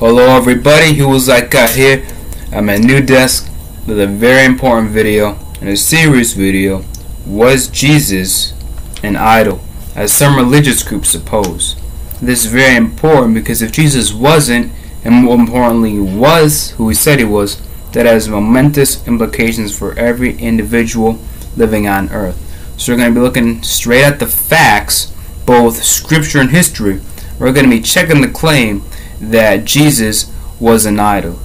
Hello everybody, Who Is Like God here? I'm at new desk with a very important video and a serious video. Was Jesus an idol? As some religious groups suppose. This is very important because if Jesus wasn't, and more importantly was who he said he was, that has momentous implications for every individual living on earth. So we're going to be looking straight at the facts, both scripture and history. We're going to be checking the claim that Jesus was an idol.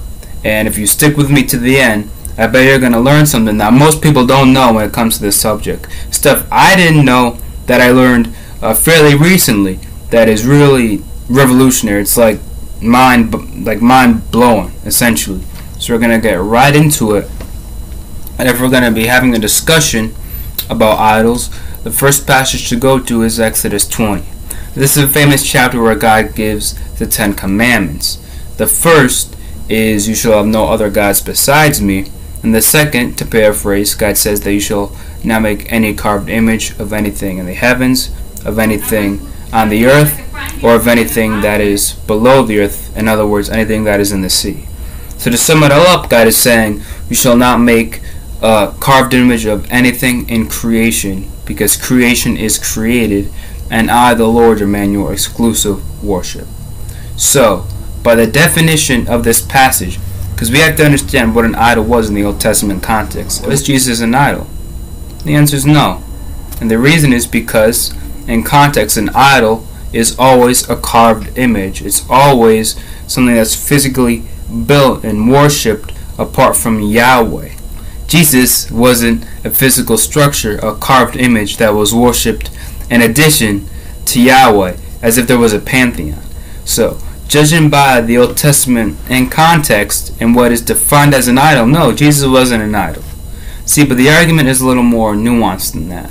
And if you stick with me to the end, I bet you're going to learn something that most people don't know when it comes to this subject. Stuff I didn't know that I learned uh, fairly recently that is really revolutionary. It's like mind like mind blowing essentially. So we're going to get right into it. And if we're going to be having a discussion about idols, the first passage to go to is Exodus 20. This is a famous chapter where God gives the Ten Commandments. The first is, You shall have no other gods besides me. And the second, to paraphrase, God says that you shall not make any carved image of anything in the heavens, of anything on the earth, or of anything that is below the earth. In other words, anything that is in the sea. So to sum it all up, God is saying, You shall not make a carved image of anything in creation, because creation is created and I, the Lord, demand your exclusive worship. So, by the definition of this passage, because we have to understand what an idol was in the Old Testament context, was Jesus an idol? The answer is no. And the reason is because, in context, an idol is always a carved image. It's always something that's physically built and worshipped apart from Yahweh. Jesus wasn't a physical structure, a carved image that was worshipped in addition to Yahweh, as if there was a pantheon. So, judging by the Old Testament in context and what is defined as an idol, no, Jesus wasn't an idol. See, but the argument is a little more nuanced than that.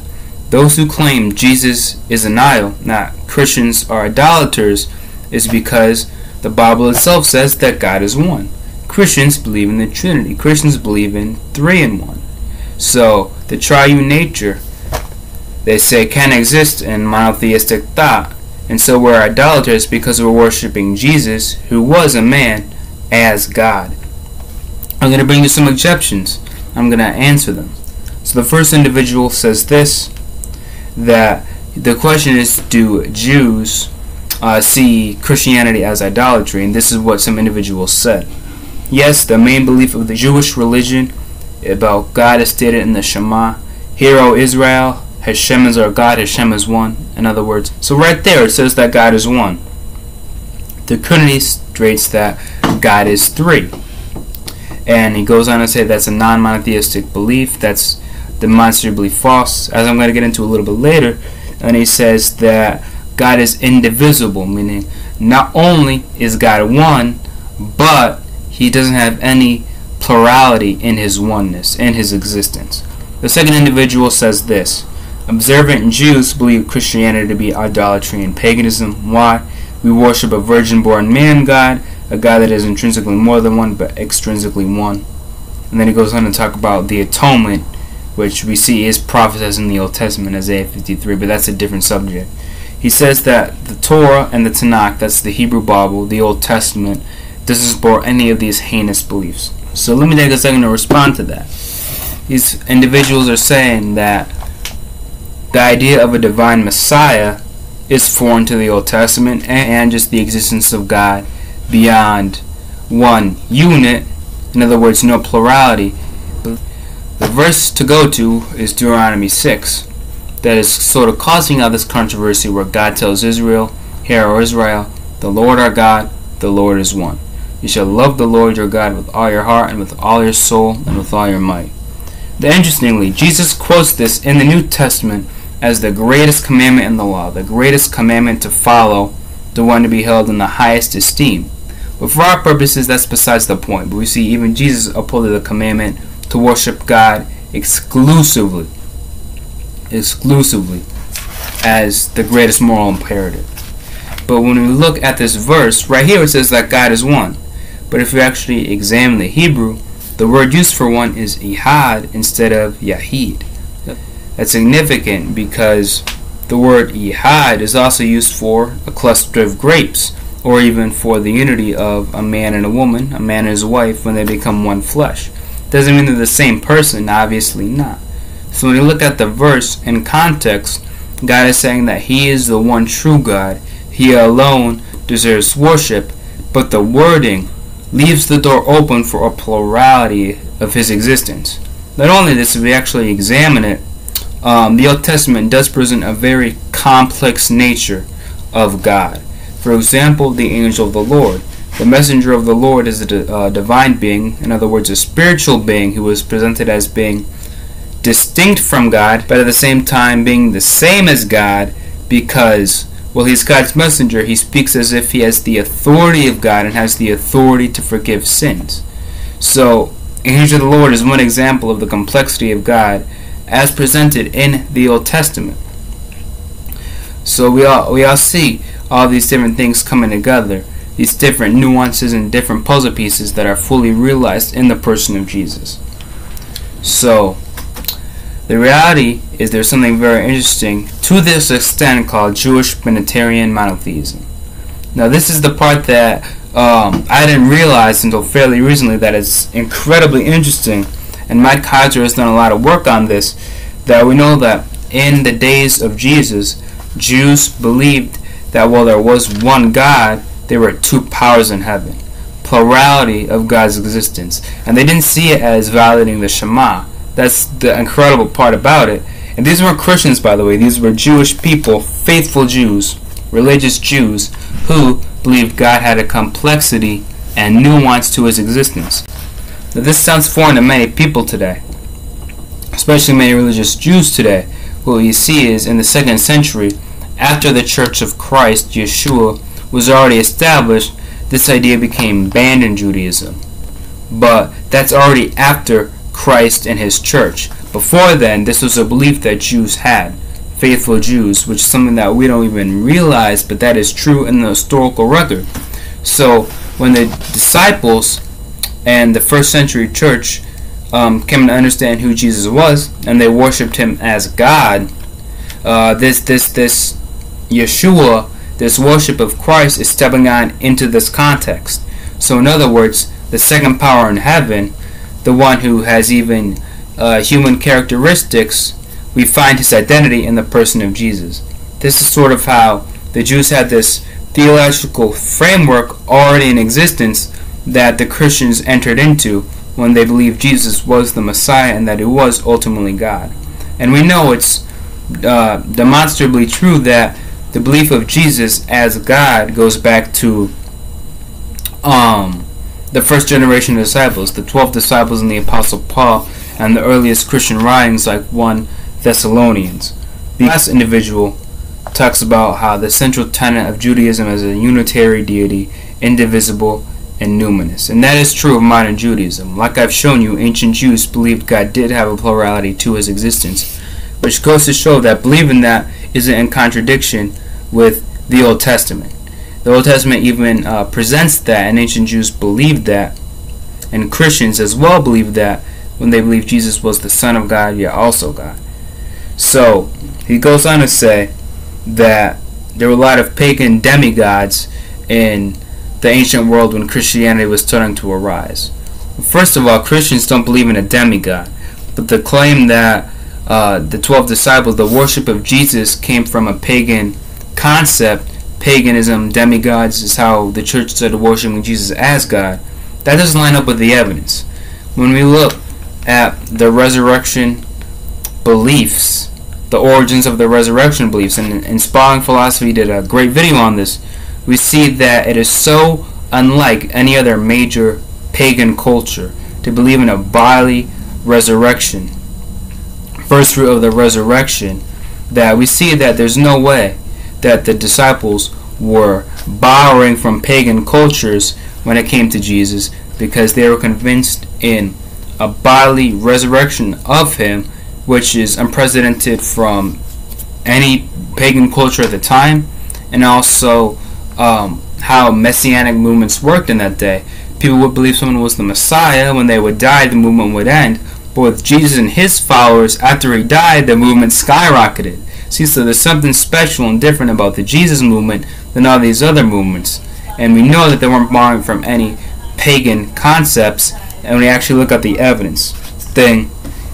Those who claim Jesus is an idol, not Christians are idolaters, is because the Bible itself says that God is one. Christians believe in the Trinity. Christians believe in three in one. So, the triune nature they say can exist in monotheistic thought. And so we're idolaters because we're worshiping Jesus, who was a man, as God. I'm going to bring you some exceptions. I'm going to answer them. So the first individual says this that the question is do Jews uh, see Christianity as idolatry? And this is what some individuals said. Yes, the main belief of the Jewish religion about God is stated in the Shema Hear, O Israel, Hashem is our God, Hashem is one. In other words, so right there it says that God is one. The Trinity states that God is three. And he goes on to say that's a non monotheistic belief, that's demonstrably false, as I'm going to get into a little bit later. And he says that God is indivisible, meaning not only is God one, but he doesn't have any plurality in his oneness, in his existence. The second individual says this Observant Jews believe Christianity to be idolatry and paganism. Why? We worship a virgin born man God, a God that is intrinsically more than one but extrinsically one. And then he goes on to talk about the atonement, which we see is prophesied in the Old Testament, Isaiah 53, but that's a different subject. He says that the Torah and the Tanakh, that's the Hebrew Bible, the Old Testament, doesn't support any of these heinous beliefs. So let me take a second to respond to that. These individuals are saying that the idea of a divine Messiah is foreign to the Old Testament and just the existence of God beyond one unit, in other words, no plurality. The verse to go to is Deuteronomy 6, that is sort of causing all this controversy where God tells Israel, Hear, O Israel, the Lord our God, the Lord is one. You shall love the Lord your God with all your heart and with all your soul and with all your might. Interestingly, Jesus quotes this in the New Testament as the greatest commandment in the law, the greatest commandment to follow, the one to be held in the highest esteem. But for our purposes, that's besides the point. But we see even Jesus upholding the commandment to worship God exclusively, exclusively, as the greatest moral imperative. But when we look at this verse, right here it says that God is one. But if we actually examine the Hebrew, the word used for one is echad instead of yahid. That's significant because the word echad is also used for a cluster of grapes, or even for the unity of a man and a woman, a man and his wife, when they become one flesh. Doesn't mean they're the same person, obviously not. So when you look at the verse in context, God is saying that He is the one true God. He alone deserves worship, but the wording leaves the door open for a plurality of His existence. Not only this, if we actually examine it, um, the Old Testament does present a very complex nature of God. For example, the angel of the Lord. The messenger of the Lord is a uh, divine being, in other words, a spiritual being who is presented as being distinct from God, but at the same time being the same as God because, well, he's God's messenger. He speaks as if he has the authority of God and has the authority to forgive sins. So, angel of the Lord is one example of the complexity of God as presented in the Old Testament. So we all we all see all these different things coming together, these different nuances and different puzzle pieces that are fully realized in the person of Jesus. So the reality is there's something very interesting to this extent called Jewish Binitarian monotheism. Now this is the part that um, I didn't realize until fairly recently that it's incredibly interesting and Mike Heiser has done a lot of work on this that we know that in the days of Jesus Jews believed that while there was one God, there were two powers in heaven, plurality of God's existence. And they didn't see it as violating the Shema. That's the incredible part about it. And these weren't Christians, by the way. These were Jewish people, faithful Jews, religious Jews, who believed God had a complexity and nuance to his existence. This sounds foreign to many people today, especially many religious Jews today. What you see is in the second century, after the Church of Christ, Yeshua, was already established, this idea became banned in Judaism. But that's already after Christ and his church. Before then, this was a belief that Jews had, faithful Jews, which is something that we don't even realize, but that is true in the historical record. So, when the disciples and the first century church um, came to understand who Jesus was, and they worshipped him as God, uh, this this this Yeshua, this worship of Christ is stepping on into this context. So, in other words, the second power in heaven, the one who has even uh, human characteristics, we find his identity in the person of Jesus. This is sort of how the Jews had this theological framework already in existence that the Christians entered into when they believed Jesus was the Messiah and that he was ultimately God. And we know it's uh, demonstrably true that the belief of Jesus as God goes back to um, the first generation of disciples, the 12 disciples and the Apostle Paul, and the earliest Christian writings like 1 Thessalonians. The last individual talks about how the central tenet of Judaism is a unitary deity, indivisible, and numinous. And that is true of modern Judaism. Like I've shown you, ancient Jews believed God did have a plurality to his existence, which goes to show that believing that isn't in contradiction with the Old Testament. The Old Testament even uh, presents that, and ancient Jews believed that, and Christians as well believed that when they believed Jesus was the Son of God, yet also God. So, he goes on to say that there were a lot of pagan demigods in the ancient world when Christianity was starting to arise. First of all, Christians don't believe in a demigod, but the claim that uh, the 12 disciples, the worship of Jesus, came from a pagan concept, paganism, demigods, is how the church started worshiping Jesus as God. That doesn't line up with the evidence. When we look at the resurrection beliefs, the origins of the resurrection beliefs, and Inspiring Philosophy did a great video on this we see that it is so unlike any other major pagan culture to believe in a bodily resurrection, first fruit of the resurrection, that we see that there's no way that the disciples were borrowing from pagan cultures when it came to Jesus because they were convinced in a bodily resurrection of him, which is unprecedented from any pagan culture at the time, and also um, how messianic movements worked in that day. People would believe someone was the Messiah. When they would die, the movement would end. But with Jesus and his followers, after he died, the movement skyrocketed. See, so there's something special and different about the Jesus movement than all these other movements. And we know that they weren't borrowing from any pagan concepts. And when we actually look at the evidence, thing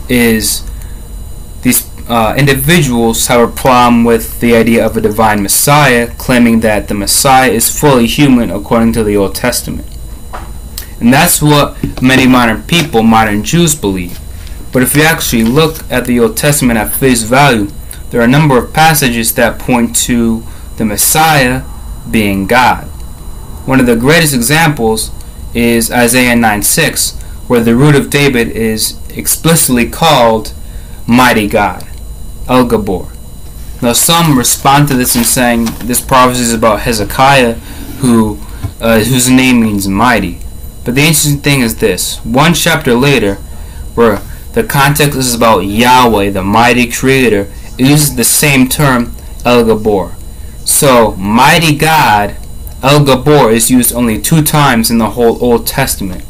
is uh, individuals have a problem with the idea of a divine Messiah, claiming that the Messiah is fully human according to the Old Testament. And that's what many modern people, modern Jews, believe. But if you actually look at the Old Testament at face value, there are a number of passages that point to the Messiah being God. One of the greatest examples is Isaiah 9 6, where the root of David is explicitly called Mighty God, El Gibbor. Now, some respond to this in saying this prophecy is about Hezekiah, who uh, whose name means mighty. But the interesting thing is this: one chapter later, where the context is about Yahweh, the mighty creator. It uses the same term, El Gibbor. So, mighty God, El Gibbor, is used only two times in the whole Old Testament.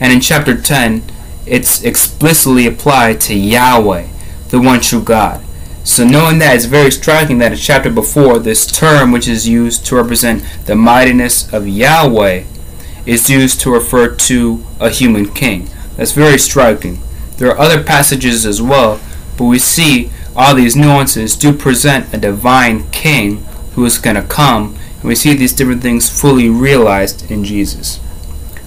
And in chapter 10, it's explicitly applied to Yahweh, the one true God. So knowing that, it's very striking that a chapter before, this term which is used to represent the mightiness of Yahweh is used to refer to a human king. That's very striking. There are other passages as well, but we see all these nuances do present a divine king who is going to come, and we see these different things fully realized in Jesus.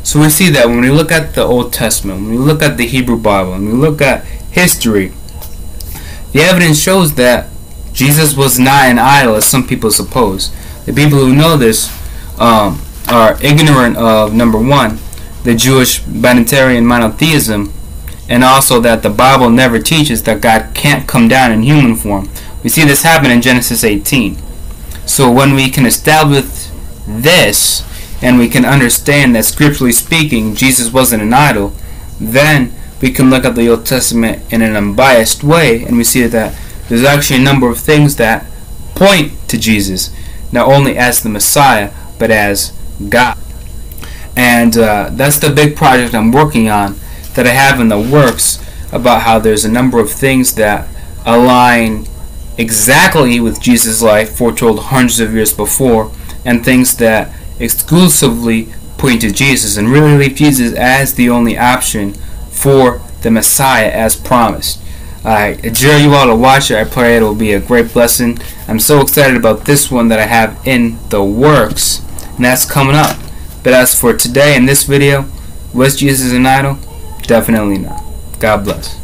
So we see that when we look at the Old Testament, when we look at the Hebrew Bible, and we look at history, the evidence shows that Jesus was not an idol as some people suppose. The people who know this um, are ignorant of number one, the Jewish binitarian monotheism, and also that the Bible never teaches that God can't come down in human form. We see this happen in Genesis 18. So when we can establish this, and we can understand that scripturally speaking, Jesus wasn't an idol, then we can look at the Old Testament in an unbiased way, and we see that there's actually a number of things that point to Jesus, not only as the Messiah, but as God. And uh, that's the big project I'm working on that I have in the works about how there's a number of things that align exactly with Jesus' life foretold hundreds of years before, and things that exclusively point to Jesus and really leave Jesus as the only option for the Messiah as promised. I adjure you all to watch it. I pray it will be a great blessing. I'm so excited about this one that I have in the works, and that's coming up. But as for today in this video, was Jesus an idol? Definitely not. God bless.